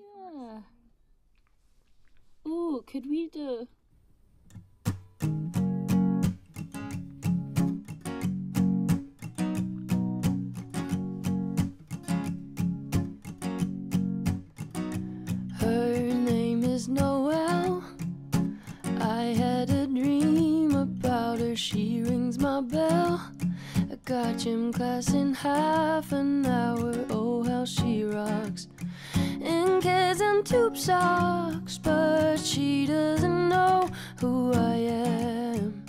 Yeah. Could we do? Her name is Noelle. I had a dream about her. She rings my bell. I got gym class in half an hour. Oh, how she rocks. In Keds and tube socks, but she doesn't know who I am.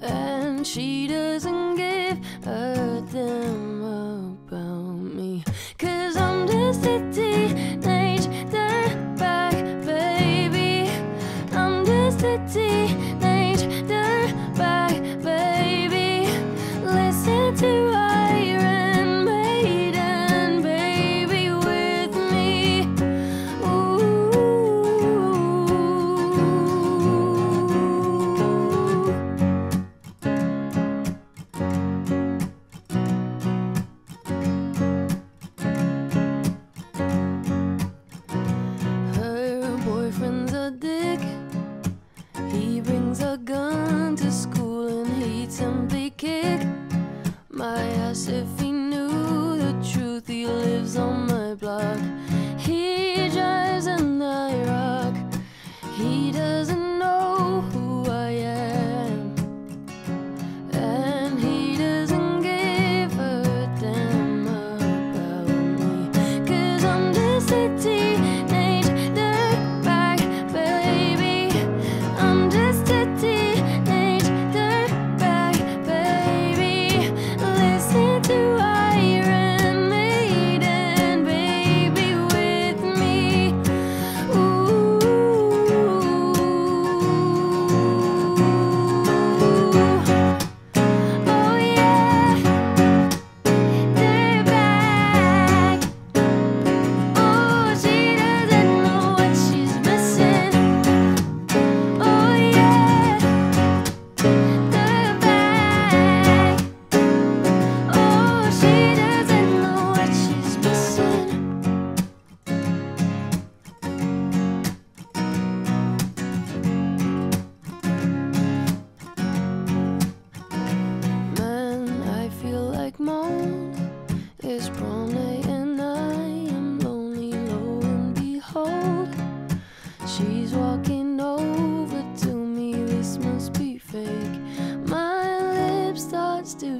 And she doesn't give a damn ass if he knew the truth. He lives on my block. He drives an IROC. He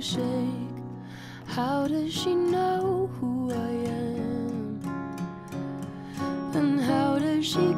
shake. How does she know who I am? And how does she